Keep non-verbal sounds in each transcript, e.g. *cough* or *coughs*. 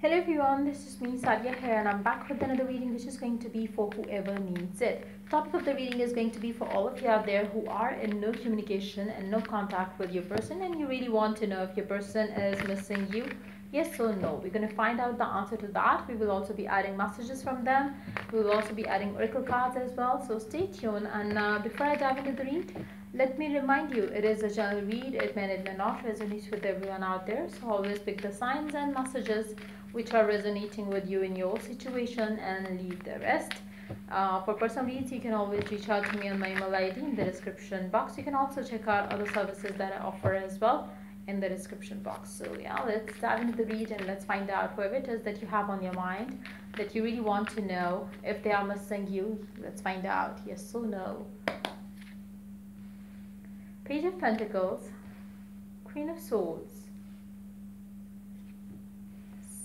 Hello everyone, this is me Sadia here and I'm back with another reading which is going to be for whoever needs it. Topic of the reading is going to be for all of you out there who are in no communication and no contact with your person and you really want to know if your person is missing you. Yes or no. We're going to find out the answer to that. We will also be adding messages from them. We will also be adding oracle cards as well. So stay tuned and uh, before I dive into the read, let me remind you, it is a general read. It may, it may not resonate with everyone out there. So always pick the signs and messages which are resonating with you in your situation and leave the rest. Uh, for personal reads, you can always reach out to me on my email ID in the description box. You can also check out other services that I offer as well in the description box. So yeah, let's dive into the read and let's find out whoever it is that you have on your mind that you really want to know if they are missing you. Let's find out yes or no. Page of Pentacles, Queen of Swords,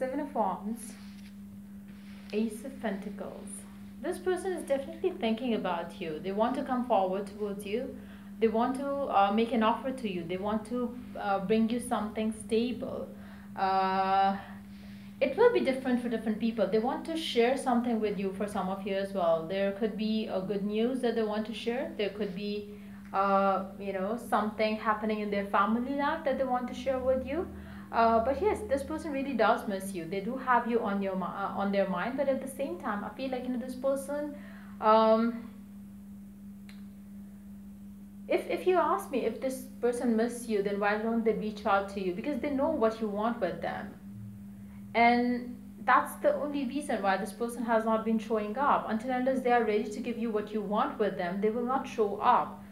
Seven of Wands, Ace of Pentacles. This person is definitely thinking about you. They want to come forward towards you. They want to uh, make an offer to you. They want to uh, bring you something stable. Uh, it will be different for different people. They want to share something with you for some of you as well. There could be a good news that they want to share. There could be, uh, you know, something happening in their family life that they want to share with you. Uh, but yes, this person really does miss you. They do have you on your uh, on their mind, but at the same time, I feel like you know this person. Um, if if you ask me if this person misses you, then why don't they reach out to you? Because they know what you want with them, and that's the only reason why this person has not been showing up. Until unless they are ready to give you what you want with them, they will not show up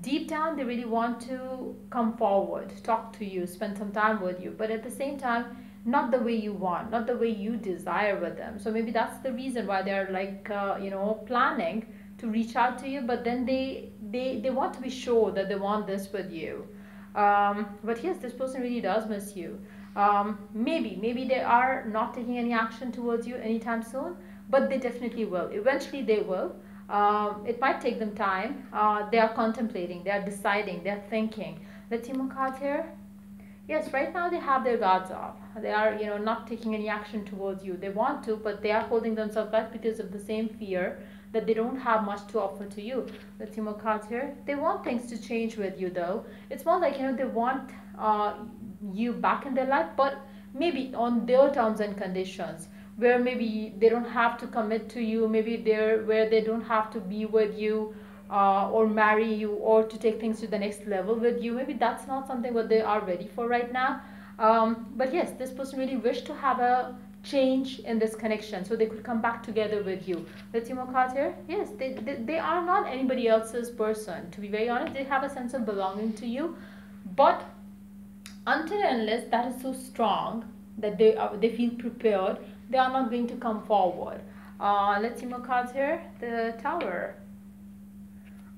deep down they really want to come forward talk to you spend some time with you but at the same time not the way you want not the way you desire with them. So maybe that's the reason why they're like uh, you know planning to reach out to you but then they they they want to be sure that they want this with you. Um, but yes this person really does miss you. Um, maybe maybe they are not taking any action towards you anytime soon but they definitely will. Eventually they will um, it might take them time. Uh, they are contemplating, they are deciding, they are thinking. See cards here. Yes, right now they have their guards off. They are, you know, not taking any action towards you. They want to, but they are holding themselves back because of the same fear that they don't have much to offer to you. See cards here. They want things to change with you, though. It's more like, you know, they want uh, you back in their life, but maybe on their terms and conditions where maybe they don't have to commit to you maybe they're where they don't have to be with you uh, or marry you or to take things to the next level with you. Maybe that's not something what they are ready for right now. Um, but yes this person really wished to have a change in this connection so they could come back together with you. More cards here. Yes they, they, they are not anybody else's person to be very honest. They have a sense of belonging to you. But until and unless that is so strong that they are they feel prepared they are not going to come forward. Uh, let's see more cards here. The Tower.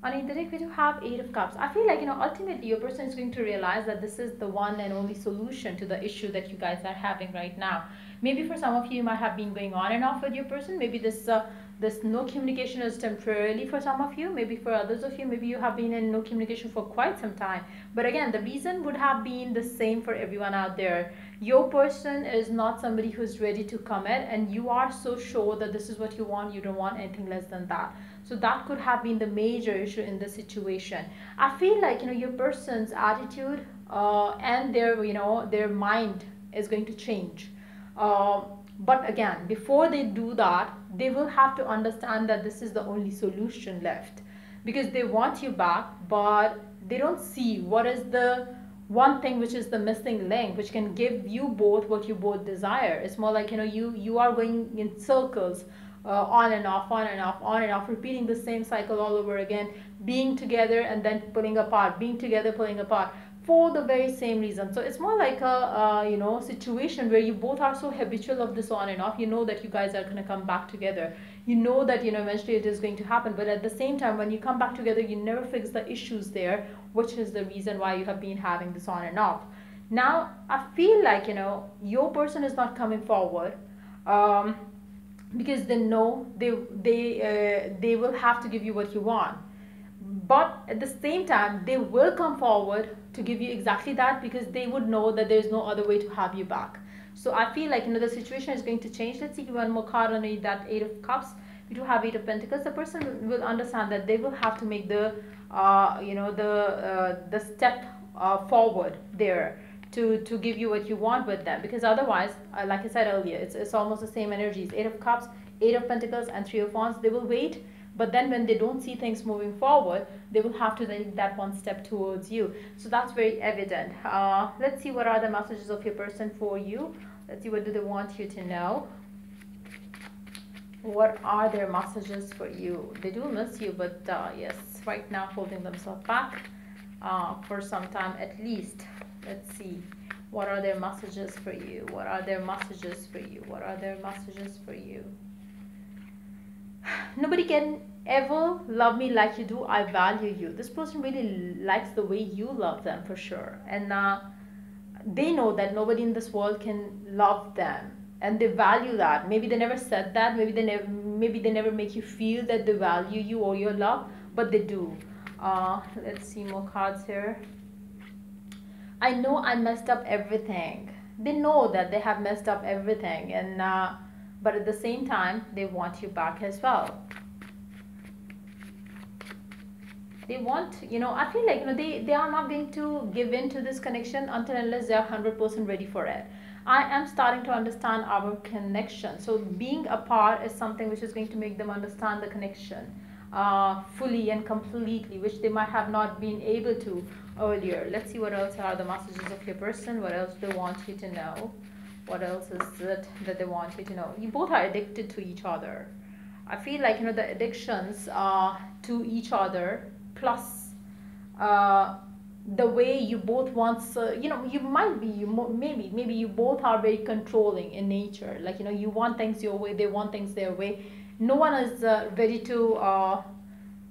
On the deck, we do have Eight of Cups. I feel like, you know, ultimately your person is going to realize that this is the one and only solution to the issue that you guys are having right now. Maybe for some of you, you might have been going on and off with your person. Maybe this uh, this no communication is temporarily for some of you maybe for others of you maybe you have been in no communication for quite some time. But again the reason would have been the same for everyone out there. Your person is not somebody who's ready to commit and you are so sure that this is what you want you don't want anything less than that. So that could have been the major issue in the situation. I feel like you know your person's attitude uh, and their you know their mind is going to change. Uh, but again before they do that they will have to understand that this is the only solution left. Because they want you back but they don't see what is the one thing which is the missing link which can give you both what you both desire. It's more like you know you you are going in circles uh, on and off on and off on and off repeating the same cycle all over again being together and then pulling apart being together pulling apart for the very same reason. So it's more like a uh, you know situation where you both are so habitual of this on and off. You know that you guys are going to come back together. You know that you know eventually it is going to happen. But at the same time when you come back together you never fix the issues there which is the reason why you have been having this on and off. Now i feel like you know your person is not coming forward um, because they know they they uh, they will have to give you what you want but at the same time they will come forward to give you exactly that because they would know that there's no other way to have you back So I feel like you know the situation is going to change. Let's see one more card on that Eight of Cups. We do have Eight of Pentacles. The person will understand that they will have to make the uh, you know the uh, the step uh, forward there to to give you what you want with them because otherwise uh, like i said earlier it's, it's almost the same energies eight of cups eight of pentacles and three of wands they will wait but then when they don't see things moving forward they will have to take that one step towards you. So that's very evident. Uh, let's see what are the messages of your person for you. Let's see what do they want you to know. What are their messages for you? They do miss you but uh, yes right now holding themselves back uh, for some time at least. Let's see. What are their messages for you? What are their messages for you? What are their messages for you nobody can ever love me like you do. I value you. This person really likes the way you love them for sure. And uh, they know that nobody in this world can love them. And they value that. Maybe they never said that. Maybe they never maybe they never make you feel that they value you or your love but they do. Uh, let's see more cards here. I know I messed up everything. They know that they have messed up everything, and uh, but at the same time, they want you back as well. They want, you know, I feel like you know they they are not going to give in to this connection until unless they are hundred percent ready for it. I am starting to understand our connection. So being apart is something which is going to make them understand the connection uh, fully and completely, which they might have not been able to earlier. Let's see what else are the messages of your person. What else they want you to know? What else is it that they want you to know? You both are addicted to each other. I feel like you know the addictions are to each other plus uh, the way you both want you know you might be you maybe maybe you both are very controlling in nature like you know you want things your way they want things their way no one is uh, ready to uh,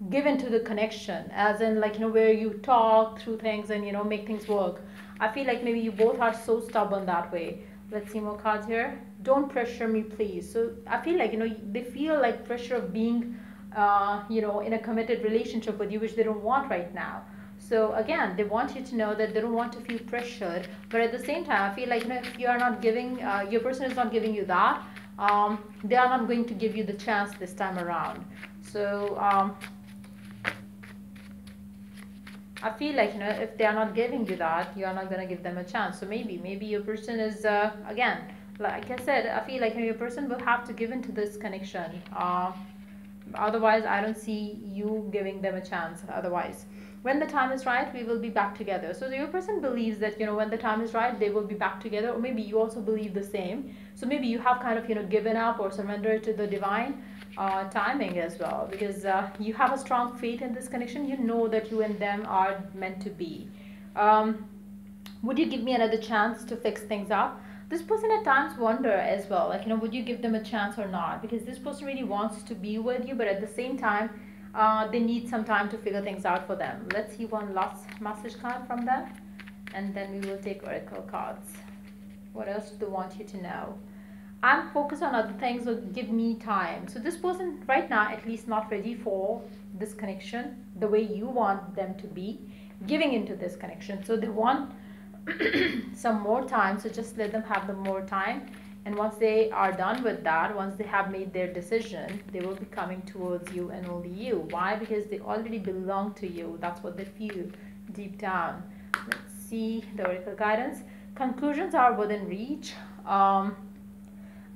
given to the connection as in like you know where you talk through things and you know make things work i feel like maybe you both are so stubborn that way let's see more cards here. Don't pressure me please. So i feel like you know they feel like pressure of being uh, you know in a committed relationship with you which they don't want right now. So again they want you to know that they don't want to feel pressured but at the same time i feel like you know if you are not giving uh, your person is not giving you that um, they are not going to give you the chance this time around. So um, I feel like you know if they are not giving you that, you are not gonna give them a chance. So maybe maybe your person is uh, again, like I said, I feel like you know, your person will have to give into this connection. Uh, otherwise, I don't see you giving them a chance. Otherwise, when the time is right, we will be back together. So your person believes that you know when the time is right, they will be back together. Or maybe you also believe the same. So maybe you have kind of you know given up or surrendered to the divine uh, timing as well because uh, you have a strong faith in this connection you know that you and them are meant to be. Um, would you give me another chance to fix things up? This person at times wonder as well like you know would you give them a chance or not? Because this person really wants to be with you but at the same time uh, they need some time to figure things out for them. Let's see one last message card from them and then we will take oracle cards. What else do they want you to know I'm focused on other things, so give me time. So this person right now, at least not ready for this connection the way you want them to be, giving into this connection. So they want *coughs* some more time, so just let them have the more time. And once they are done with that, once they have made their decision, they will be coming towards you and only you. Why? Because they already belong to you. That's what they feel deep down. Let's see the oracle guidance. Conclusions are within reach. Um,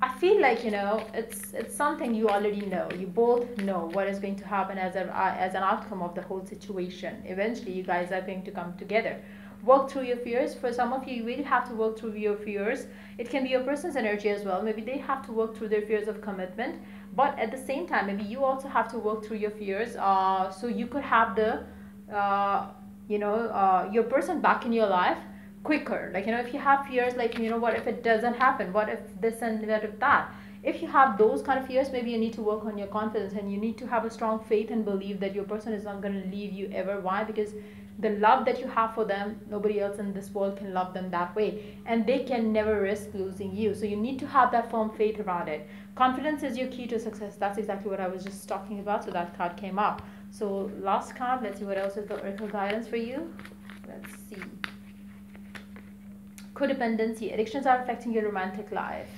I feel like you know it's it's something you already know. You both know what is going to happen as a uh, as an outcome of the whole situation. Eventually, you guys are going to come together. Work through your fears. For some of you, you really have to work through your fears. It can be your person's energy as well. Maybe they have to work through their fears of commitment, but at the same time, maybe you also have to work through your fears. Uh, so you could have the, uh, you know, uh, your person back in your life quicker. Like you know if you have fears like you know what if it doesn't happen? What if this and what if that? If you have those kind of fears maybe you need to work on your confidence and you need to have a strong faith and believe that your person is not going to leave you ever. Why? Because the love that you have for them nobody else in this world can love them that way. And they can never risk losing you. So you need to have that firm faith around it. Confidence is your key to success. That's exactly what i was just talking about. So that card came up. So last card let's see what else is the oracle guidance for you. Let's see codependency addictions are affecting your romantic life.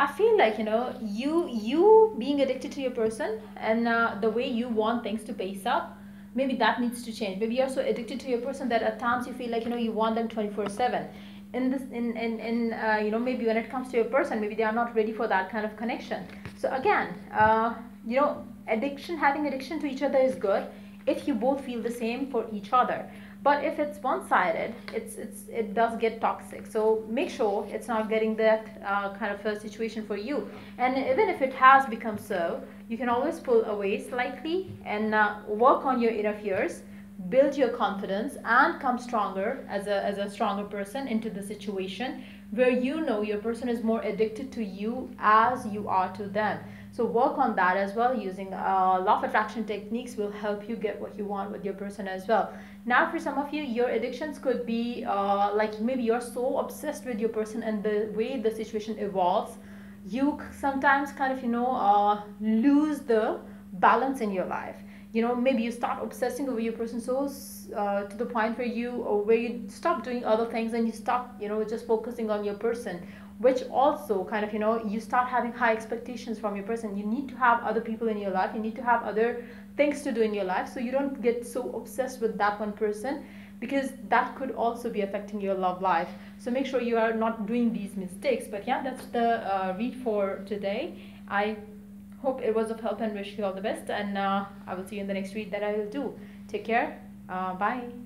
I feel like you know you you being addicted to your person and uh, the way you want things to pace up maybe that needs to change. Maybe you're so addicted to your person that at times you feel like you know you want them 24 7 in this in in, in uh, you know maybe when it comes to your person maybe they are not ready for that kind of connection. So again uh, you know addiction having addiction to each other is good if you both feel the same for each other but if it's one-sided it's it's it does get toxic. So make sure it's not getting that uh, kind of a situation for you. And even if it has become so you can always pull away slightly and uh, work on your inner fears build your confidence and come stronger as a, as a stronger person into the situation where you know your person is more addicted to you as you are to them so work on that as well using uh, law of attraction techniques will help you get what you want with your person as well. Now for some of you your addictions could be uh, like maybe you're so obsessed with your person and the way the situation evolves you sometimes kind of you know uh, lose the balance in your life. You know maybe you start obsessing over your person so uh, to the point where you or where you stop doing other things and you stop you know just focusing on your person which also kind of you know you start having high expectations from your person. You need to have other people in your life. You need to have other things to do in your life so you don't get so obsessed with that one person because that could also be affecting your love life. So make sure you are not doing these mistakes. But yeah that's the uh, read for today. I hope it was of help and wish you all the best. And uh, i will see you in the next read that i will do. Take care. Uh, bye